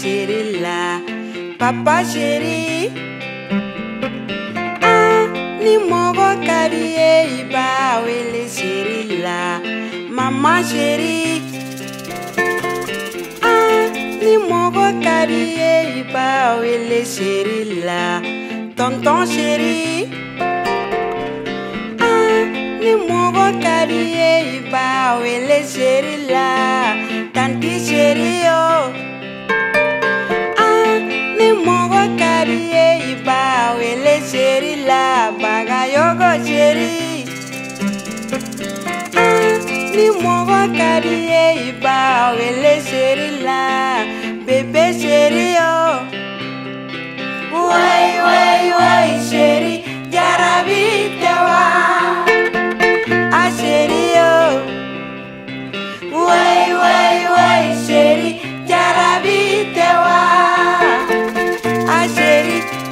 Chirila, là, papa chérie. Ah, ni mogo kabiye iba wele Chirila, là, maman. Ah, ni mogo kabiye iba wele Chirila, là, tonton chérie. Ah, ni mogo kabiye iba wele Chirila. là. la bagayoko sheri ni mo wa kari e ipa wele sheri la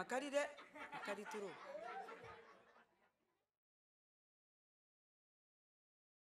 akadi de akadi turu.